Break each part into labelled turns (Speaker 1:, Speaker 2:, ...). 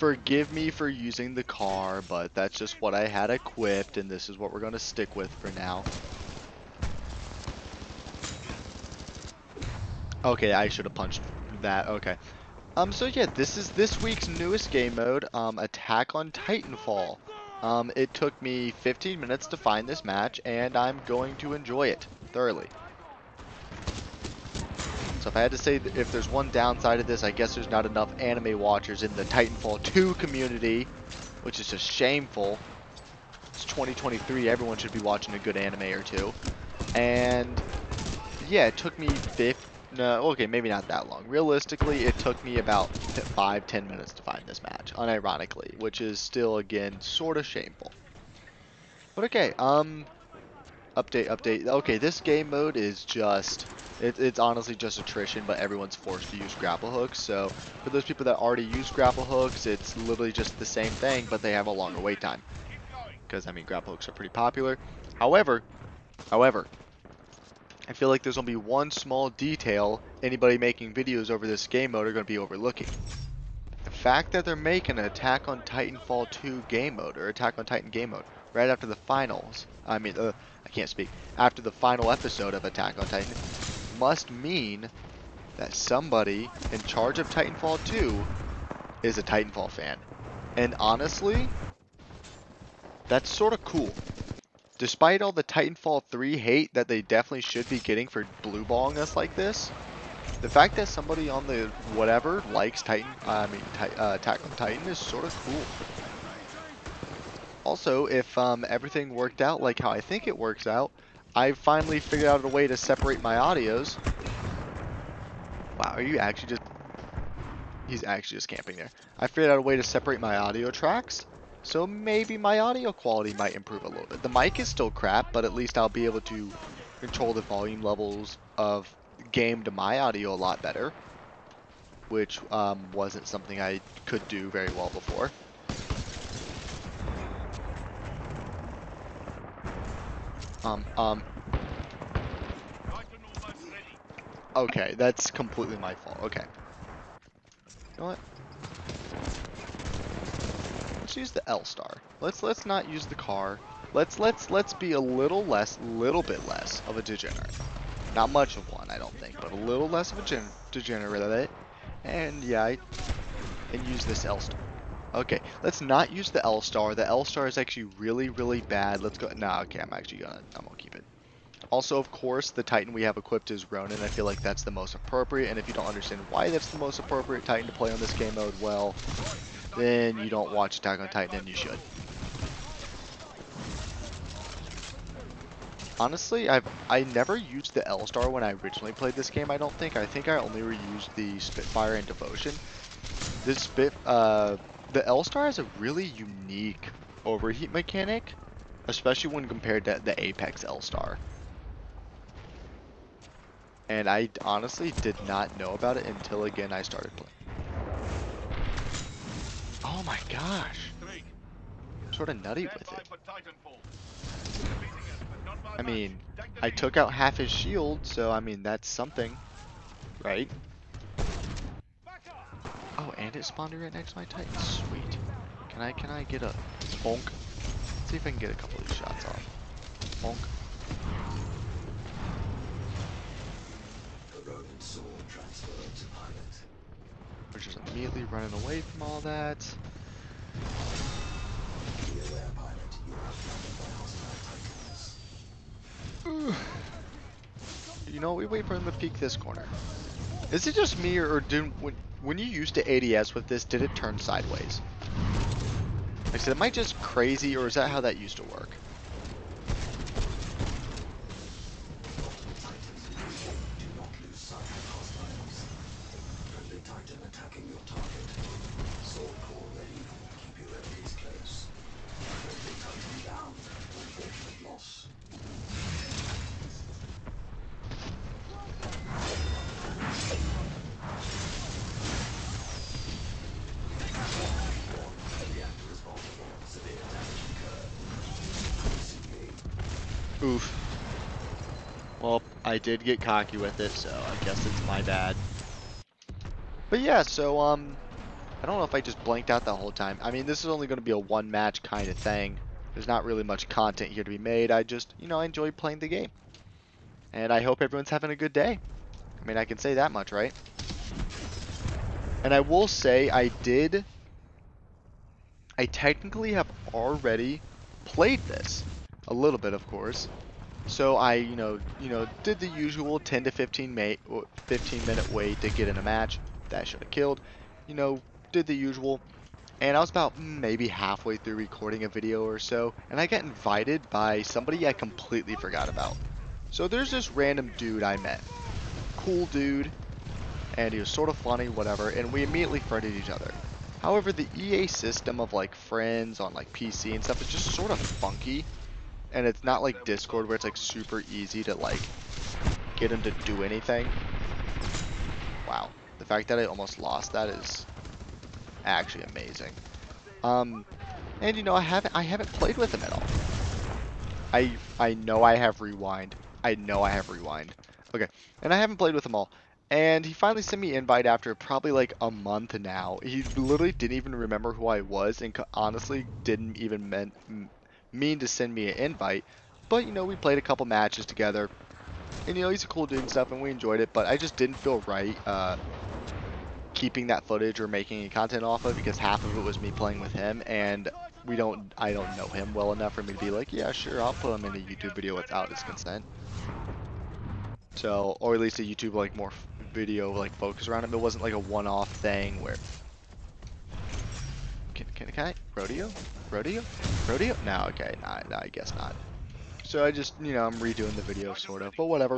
Speaker 1: forgive me for using the car, but that's just what I had equipped, and this is what we're going to stick with for now. Okay, I should have punched that. Okay. Um, so yeah, this is this week's newest game mode, um, Attack on Titanfall. Um, it took me 15 minutes to find this match, and I'm going to enjoy it thoroughly. So if I had to say if there's one downside of this, I guess there's not enough anime watchers in the Titanfall 2 community, which is just shameful. It's 2023, everyone should be watching a good anime or two. And yeah, it took me 50 no, okay, maybe not that long. Realistically, it took me about five, ten minutes to find this match, unironically, which is still, again, sort of shameful. But okay, um, update, update. Okay, this game mode is just, it, it's honestly just attrition, but everyone's forced to use grapple hooks. So for those people that already use grapple hooks, it's literally just the same thing, but they have a longer wait time. Because, I mean, grapple hooks are pretty popular. However, however, I feel like there's going to be one small detail anybody making videos over this game mode are going to be overlooking. The fact that they're making an Attack on Titanfall 2 game mode, or Attack on Titan game mode, right after the finals, I mean, uh, I can't speak, after the final episode of Attack on Titan, must mean that somebody in charge of Titanfall 2 is a Titanfall fan. And honestly, that's sort of cool. Despite all the Titanfall 3 hate that they definitely should be getting for blue balling us like this, the fact that somebody on the whatever likes Titan, I mean uh, Attack on Titan is sort of cool. Also, if um, everything worked out like how I think it works out, I finally figured out a way to separate my audios. Wow, are you actually just... He's actually just camping there. I figured out a way to separate my audio tracks so maybe my audio quality might improve a little bit. The mic is still crap, but at least I'll be able to control the volume levels of game to my audio a lot better. Which um, wasn't something I could do very well before. Um, um. Okay, that's completely my fault. Okay. You know what? let's use the L-Star. Let's let's not use the car. Let's let's let's be a little less, little bit less of a degenerate. Not much of one, I don't think, but a little less of a degenerate. And yeah, I, and use this L-Star. Okay, let's not use the L-Star. The L-Star is actually really, really bad. Let's go. Nah, okay, I'm actually gonna. I'm gonna keep it. Also, of course, the Titan we have equipped is Ronin. I feel like that's the most appropriate, and if you don't understand why that's the most appropriate Titan to play on this game mode, well, then you don't watch Attack on Titan and you should. Honestly, I've I never used the L-Star when I originally played this game, I don't think. I think I only reused the Spitfire and Devotion. This Spit, uh, the L-Star has a really unique overheat mechanic, especially when compared to the Apex L-Star. And I honestly did not know about it until again I started playing. Oh my gosh. Sort of nutty with it. I mean, I took out half his shield, so I mean, that's something, right? And it spawned right next to my Titan. Sweet. Can I, can I get a bonk? Let's see if I can get a couple of these shots off. Bonk. We're just immediately running away from all that. You know, we wait for him to peek this corner. Is it just me, or, did when when you used to ADS with this, did it turn sideways? Like I said, am I just crazy, or is that how that used to work? Oof. Well, I did get cocky with it, so I guess it's my bad. But yeah, so, um, I don't know if I just blanked out the whole time. I mean, this is only going to be a one match kind of thing. There's not really much content here to be made. I just, you know, I enjoy playing the game. And I hope everyone's having a good day. I mean, I can say that much, right? And I will say I did I technically have already played this a little bit, of course. So I, you know, you know, did the usual 10 to 15 mate, uh, 15 minute wait to get in a match. That should have killed. You know, did the usual. And I was about maybe halfway through recording a video or so, and I got invited by somebody I completely forgot about. So there's this random dude I met. Cool dude, and he was sort of funny, whatever, and we immediately friended each other. However, the EA system of like friends on like PC and stuff is just sort of funky and it's not like Discord where it's like super easy to like get him to do anything. Wow, the fact that I almost lost that is actually amazing. Um, and you know I haven't I haven't played with him at all. I I know I have rewind. I know I have rewind. Okay, and I haven't played with him all. And he finally sent me invite after probably like a month now. He literally didn't even remember who I was and honestly didn't even meant mean to send me an invite. But, you know, we played a couple matches together. And, you know, he's a cool dude and stuff, and we enjoyed it. But I just didn't feel right uh, keeping that footage or making any content off of because half of it was me playing with him. And we don't, I don't know him well enough for me to be like, yeah, sure, I'll put him in a YouTube video without his consent. So, or at least a YouTube, like, more video, like, focus around him. It wasn't like a one-off thing where... Can, can, I? Rodeo? Rodeo? Rodeo? No, okay, nah, nah, I guess not. So I just, you know, I'm redoing the video, sort of, but whatever.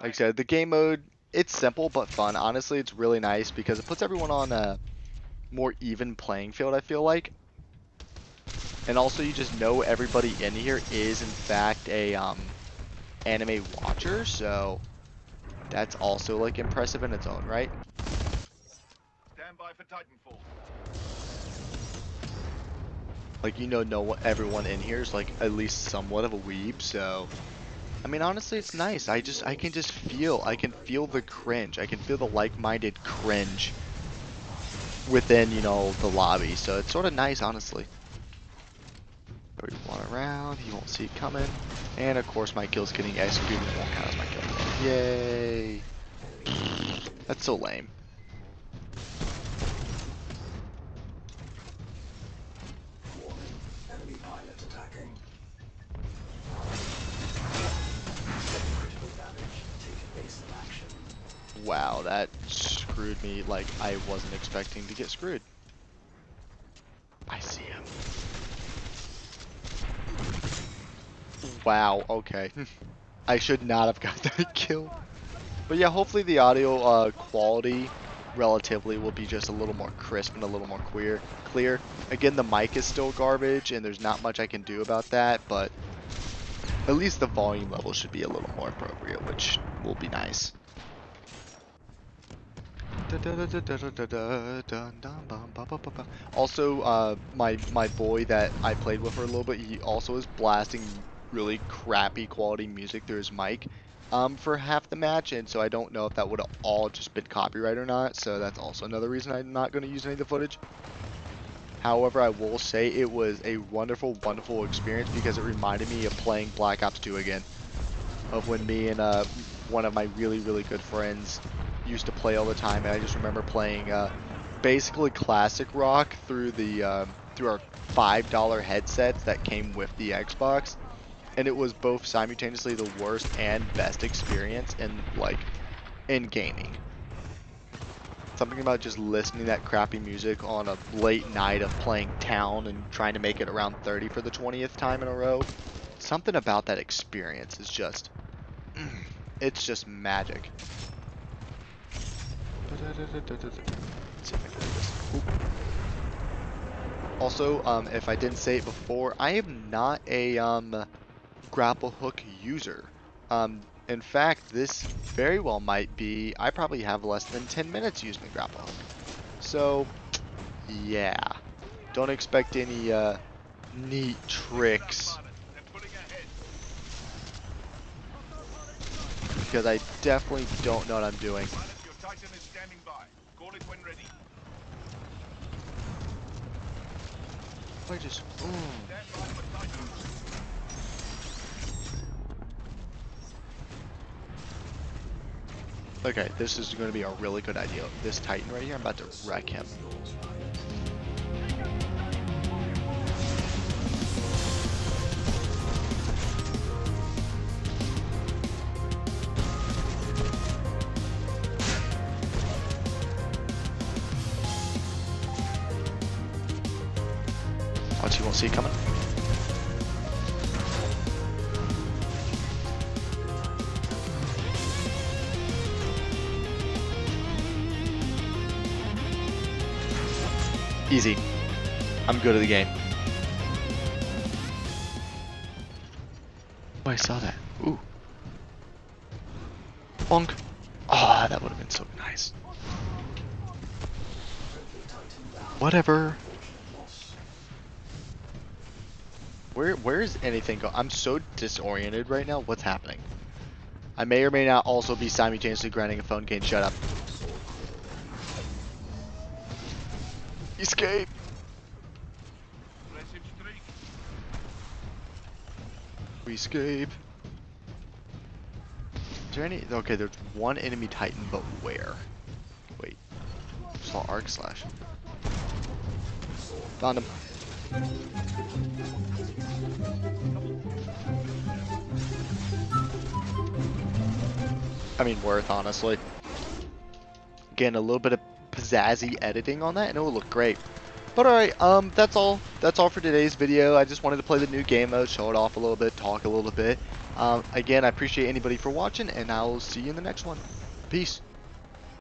Speaker 1: Like I said, the game mode, it's simple but fun. Honestly, it's really nice because it puts everyone on a more even playing field, I feel like. And also, you just know everybody in here is, in fact, a um, anime watcher, so that's also, like, impressive in its own right. Stand by for Titanfall like you know know everyone in here is like at least somewhat of a weeb so I mean honestly it's nice. I just I can just feel I can feel the cringe. I can feel the like-minded cringe within you know the lobby so it's sort of nice honestly. One around he won't see it coming. And of course my kill's getting executed. Won't count as my kill yay! That's so lame Wow, that screwed me like I wasn't expecting to get screwed. I see him. Wow, okay. I should not have got that kill. But yeah, hopefully the audio uh, quality relatively will be just a little more crisp and a little more clear. Clear. Again, the mic is still garbage, and there's not much I can do about that, but at least the volume level should be a little more appropriate, which will be nice. Also, uh, my my boy that I played with for a little bit, he also is blasting really crappy quality music through his mic um, for half the match, and so I don't know if that would have all just been copyright or not. So that's also another reason I'm not going to use any of the footage. However, I will say it was a wonderful, wonderful experience because it reminded me of playing Black Ops 2 again. Of when me and uh, one of my really, really good friends used to play all the time, and I just remember playing uh, basically classic rock through the um, through our five dollar headsets that came with the Xbox, and it was both simultaneously the worst and best experience in like in gaming. Something about just listening to that crappy music on a late night of playing town and trying to make it around 30 for the 20th time in a row. Something about that experience is just, it's just magic. Also, um, if I didn't say it before, I am not a um, grapple hook user. Um, in fact, this very well might be, I probably have less than 10 minutes using the grapple hook. So, yeah. Don't expect any uh, neat tricks. Because I definitely don't know what I'm doing. Just. mm. Okay, this is going to be a really good idea. This Titan right here, I'm about to wreck him. See coming. Easy. I'm good at the game. Oh, I saw that. Ooh. Bonk. Ah, that would have been so nice. Whatever. Where where is anything go? I'm so disoriented right now. What's happening? I may or may not also be simultaneously grinding a phone game. Shut up. Escape. We escape. Is there any? Okay, there's one enemy titan, but where? Wait. Saw arc slash. Found him. I mean, worth honestly. Again, a little bit of pizzazzy editing on that, and it will look great. But alright, um, that's all. That's all for today's video. I just wanted to play the new game mode, show it off a little bit, talk a little bit. Um, again, I appreciate anybody for watching, and I'll see you in the next one. Peace.